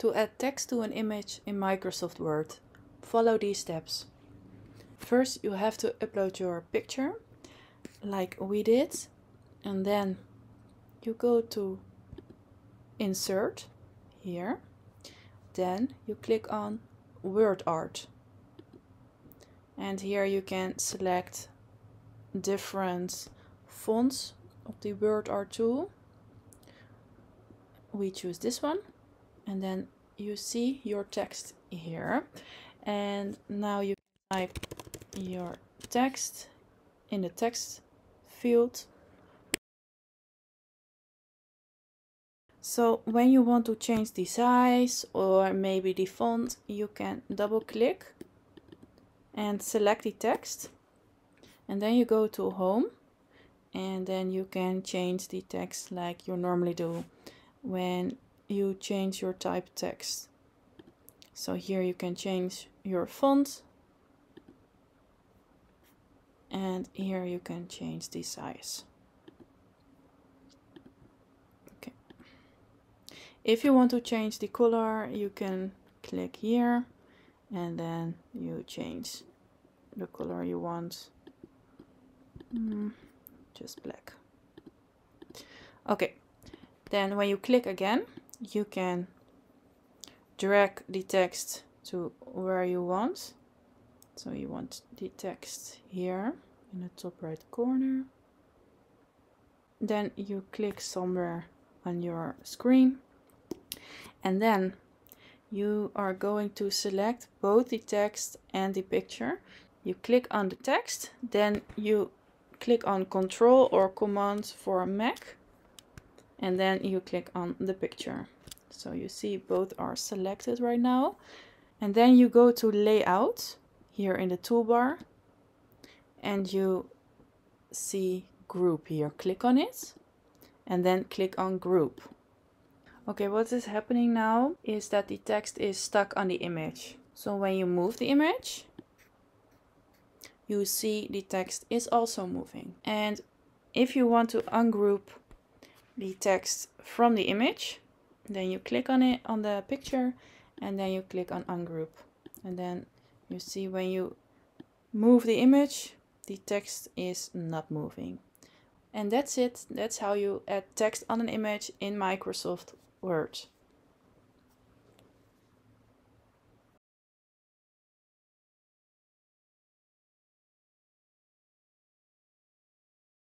To add text to an image in Microsoft Word, follow these steps. First, you have to upload your picture, like we did, and then you go to Insert, here. Then you click on Word Art. And here you can select different fonts of the Word Art tool. We choose this one and then you see your text here. And now you type your text in the text field. So when you want to change the size or maybe the font you can double click and select the text. And then you go to home and then you can change the text like you normally do when you change your type text. So here you can change your font and here you can change the size. Okay. If you want to change the color, you can click here and then you change the color you want. Mm, just black. Okay, then when you click again, you can drag the text to where you want. So you want the text here in the top right corner. Then you click somewhere on your screen and then you are going to select both the text and the picture. You click on the text, then you click on Control or Command for Mac and then you click on the picture. So you see both are selected right now. And then you go to layout here in the toolbar and you see group here. Click on it and then click on group. Okay, what is happening now is that the text is stuck on the image. So when you move the image, you see the text is also moving. And if you want to ungroup the text from the image. Then you click on it on the picture and then you click on ungroup. And then you see when you move the image, the text is not moving. And that's it. That's how you add text on an image in Microsoft Word.